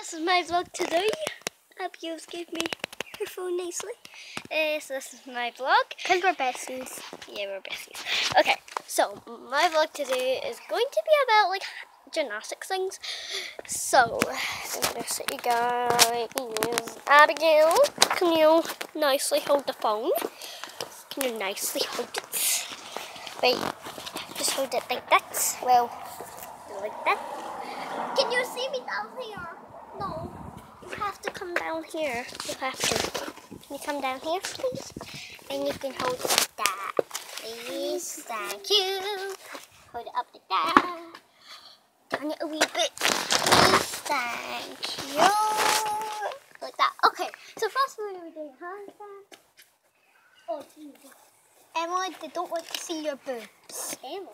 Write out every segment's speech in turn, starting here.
This is my vlog today. Abigail's gave me your phone nicely. Uh, so this is my vlog. Because we're besties. Yeah, we're besties. Okay, so my vlog today is going to be about like gymnastics things. So, I'm gonna sit you guys. Abigail, can you nicely hold the phone? Can you nicely hold it? Wait, just hold it like that. Well, like that. Can you see me down here? No. You have to come down here. You have to. Can you come down here, please? And you can hold it like that. Please, thank you. Hold it up like that. Turn it a wee bit. Please, thank you. Like that. Okay, so first we're going to be doing handstand. Oh, Jesus. Emma, they don't want to see your boobs. Emma?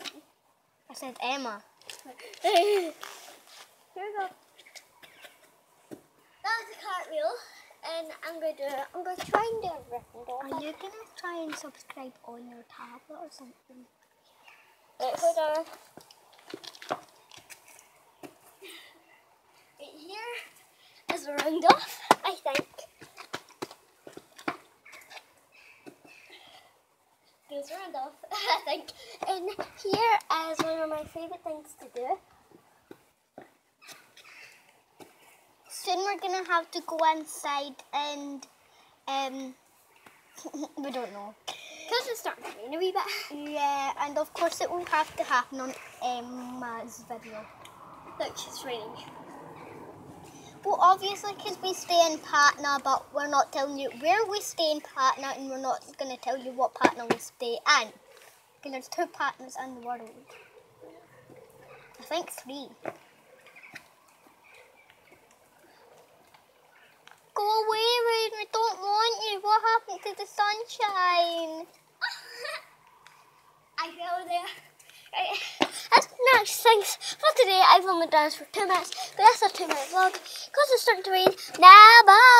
I said Emma. Here we go. Cartwheel, and I'm gonna do. I'm gonna try and do a ripple Are you going to try and subscribe on your tablet or something? Wait, hold on. Right here is a round off, I think. Goes round off, I think. And here is one of my favourite things to do. Soon we're going to have to go inside and, um, we don't know. Because it's starting to rain a wee bit. Yeah, and of course it won't have to happen on Emma's video. Look, it's raining. Well, obviously, because we stay in Patna, but we're not telling you where we stay in Patna, and we're not going to tell you what Patna we stay in. Because there's two Patnas in the world. I think three. Go away, Rain. We don't want you. What happened to the sunshine? I go there. Right. That's nice. Thanks for today. I've only done this for two minutes, but that's a two minute vlog because it's starting to rain. Now, bye.